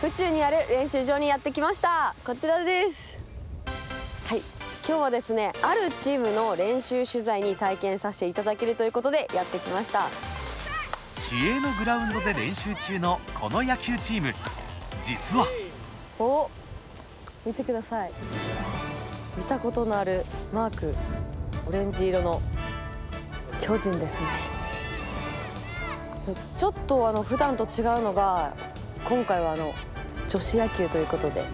府中にある練習場にやってきました。こちらです。はい。今日はですねあるチームの練習取材に体験させていただけるということでやってきました。市営のグラウンドで練習中のこの野球チーム。実は。お見てください。見たことのあるマーク。オレンジ色の。巨人ですね。ちょっとあの普段と違うのが今回はあの女子野球ということで。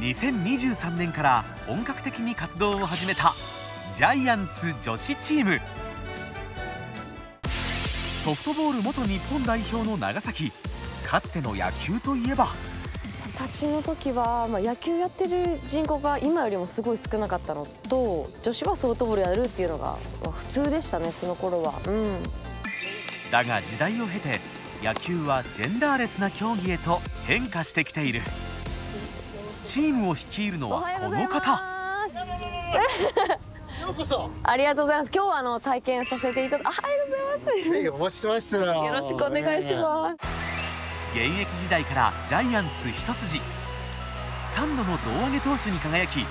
2023年から本格的に活動を始めたジャイアンツ女子チーム。ソフトボール元日本代表の長崎かつての野球といえば。私の時は、まあ、野球やってる人口が今よりもすごい少なかったの。と女子はソフトボールやるっていうのが、まあ、普通でしたねその頃は、うん、だが時代を経て野球はジェンダーレスな競技へと変化してきている。チームを率いるのはこの方。ようこそ。ありがとうございます。今日はあの体験させていただありがとうございます。ぜひお待ちしてましたよろしくお願いします。現役時代からジャイアンツ一筋。3度の胴上げ投手に輝き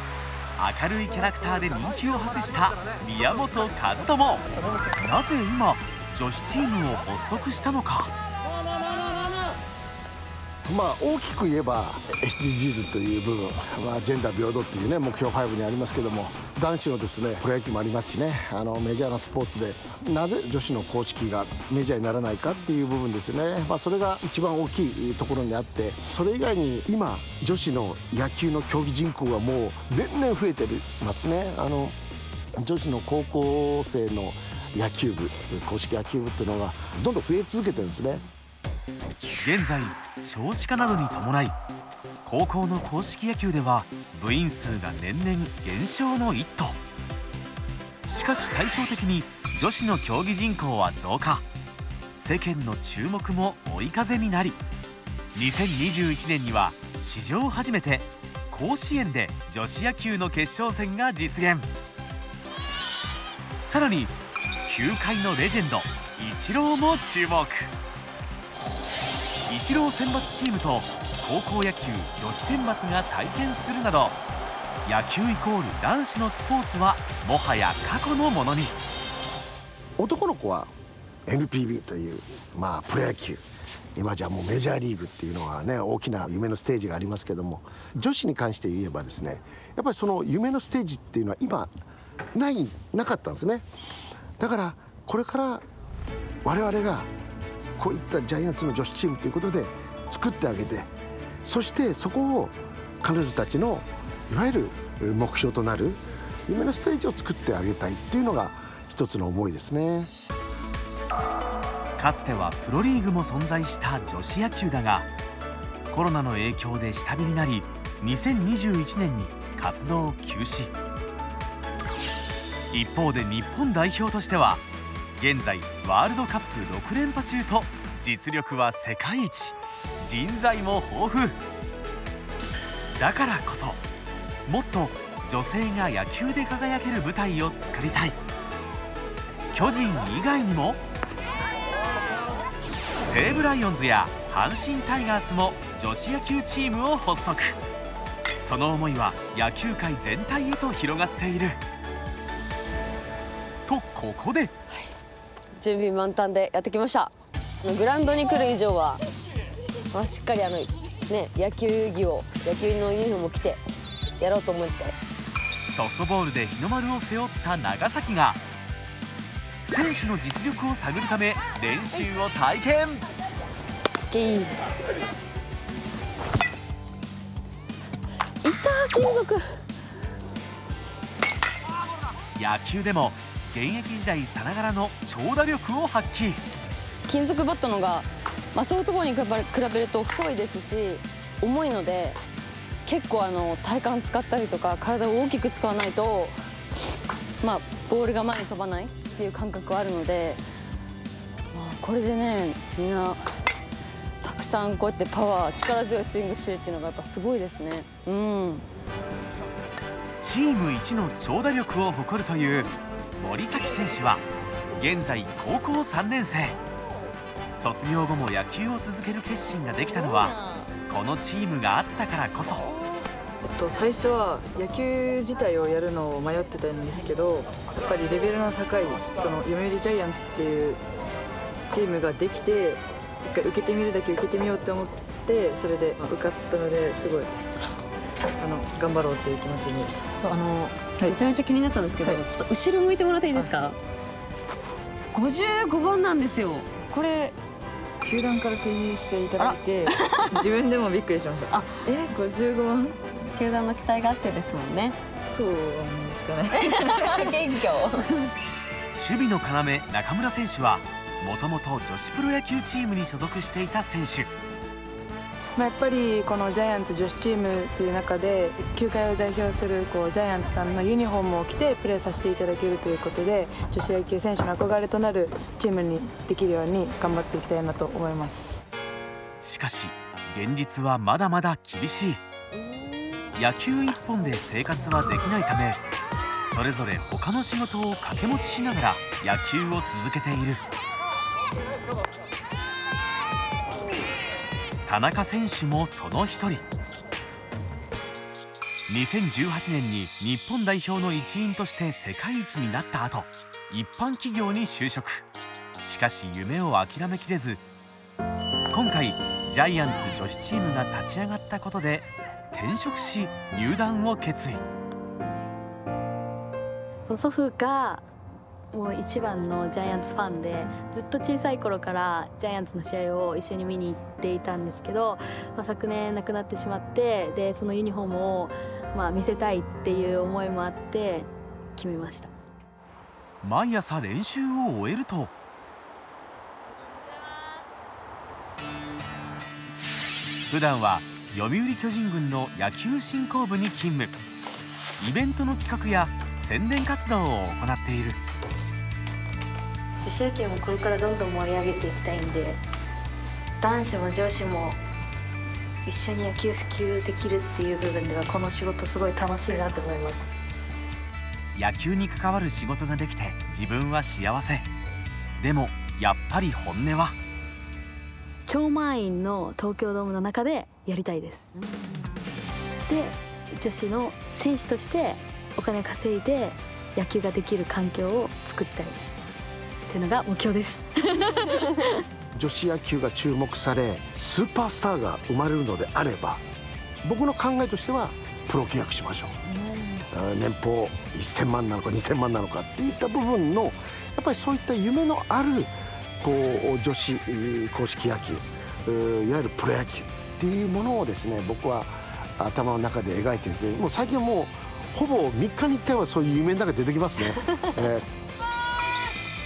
明るいキャラクターで人気を博した宮本和知なぜ今女子チームを発足したのかまあ大きく言えば SDGs という部分、まあ、ジェンダー平等っていうね目標5にありますけども男子のですねプロ野球もありますしねあのメジャーなスポーツでなぜ女子の公式がメジャーにならないかっていう部分ですよね、まあ、それが一番大きいところにあってそれ以外に今女子の野球の競技人口がもう年々増えてますね。あの女子の高校生の野球部公式野球部っていうのがどんどん増え続けてるんですね。現在少子化などに伴い高校の公式野球では部員数が年々減少の一途。しかし対照的に女子の競技人口は増加。世間の注目も追い風になり2021年には史上初めて甲子園で女子野球の決勝戦が実現。さらに球界のレジェンドイチローも注目。イチロー選抜チームと高校野球女子選抜が対戦するなど野球イコール男子のスポーツはもはや過去のものに。男の子は NPB という、まあ、プロ野球。今じゃもうメジャーリーグっていうのはね大きな夢のステージがありますけども女子に関して言えばですねやっぱりその夢のステージっていうのは今ないなかったんですね。だからこれから我々がこういったジャイアンツの女子チームということで作ってあげてそしてそこを彼女たちのいわゆる目標となる夢のステージを作ってあげたいっていうのが一つの思いですね。かつてはプロリーグも存在した女子野球だがコロナの影響で下火になり2021年に活動休止。一方で日本代表としては現在ワールドカップ6連覇中と実力は世界一。人材も豊富。だからこそもっと女性が野球で輝ける舞台を作りたい。巨人以外にも西武ライオンズや阪神タイガースも女子野球チームを発足。その思いは野球界全体へと広がっている。とここで、準備満タンでやってきました。グラウンドに来る以上は、まあ、しっかりあの、ね、野球着を野球のユニフォームを着てやろうと思って。ソフトボールで日の丸を背負った長崎が選手の実力を探るため練習を体験。いった金属。野球でも現役時代さながらの長打力を発揮金属バットのが、まあ、ソフトボールに比べると太いですし重いので結構あの体幹使ったりとか体を大きく使わないと、まあ、ボールが前に飛ばないっていう感覚はあるので、まあ、これでねみんなたくさんこうやってパワー力強いスイングしてるっていうのがやっぱすごいですね。うんチーム一の長打力を誇るという森崎選手は現在高校3年生。卒業後も野球を続ける決心ができたのはこのチームがあったからこそ。えっと、最初は野球自体をやるのを迷ってたんですけどやっぱりレベルの高いこの読売ジャイアンツっていうチームができて一回受けてみるだけ受けてみようって思ってそれで受かったのですごいあの頑張ろうっていう気持ちに。そうあの、はいめちゃめちゃ気になったんですけど、はい。ちょっと後ろ向いてもらっていいですか、55番なんですよ。これ球団から提示していただいて自分でもびっくりしました。あえ？55万球団の期待があってですもんね。そうなんですかね。謙虚守備の要中村選手はもともと女子プロ野球チームに所属していた選手まあ、やっぱりこのジャイアンツ女子チームっていう中で球界を代表するこうジャイアンツさんのユニフォームを着てプレーさせていただけるということで女子野球選手の憧れとなるチームにできるように頑張っていきたいなと思います。しかし現実はまだまだ厳しい野球一本で生活はできないためそれぞれ他の仕事を掛け持ちしながら野球を続けている田中選手もその一人。2018年に日本代表の一員として世界一になった後一般企業に就職。しかし夢を諦めきれず今回ジャイアンツ女子チームが立ち上がったことで転職し入団を決意。祖父がもう一番のジャイアンツファンでずっと小さい頃からジャイアンツの試合を一緒に見に行っていたんですけど、まあ、昨年亡くなってしまってでそのユニフォームをまあ見せたいっていう思いもあって決めました。毎朝練習を終えると。普段は読売巨人軍の野球振興部に勤務。イベントの企画や宣伝活動を行っている。女子野球もこれからどんどん盛り上げていきたいんで男子も女子も一緒に野球普及できるっていう部分ではこの仕事すごい楽しいなと思います。野球に関わる仕事ができて自分は幸せ。でもやっぱり本音は？超満員の東京ドームの中でやりたいです。で女子の選手としてお金稼いで野球ができる環境を作りたい。っていうのが目標です。女子野球が注目されスーパースターが生まれるのであれば僕の考えとしてはプロ契約しましょう、あ年俸1000万なのか2000万なのかっていった部分のやっぱりそういった夢のあるこう女子えー公式野球えーいわゆるプロ野球っていうものをですね僕は頭の中で描いてるんですねもう最近はもうほぼ3日に1回はそういう夢の中で出てきますね、えー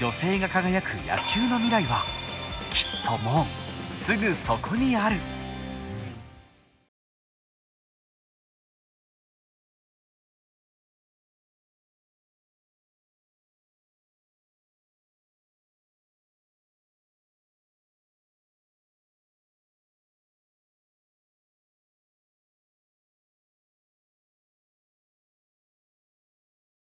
女性が輝く野球の未来はきっともうすぐそこにある。